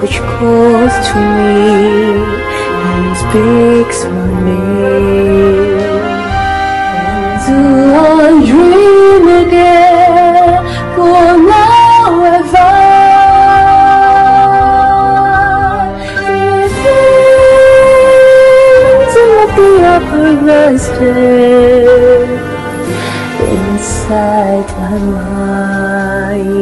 which calls to me and speaks my name. Do I dream again for now ever? To the upper rested inside my mind.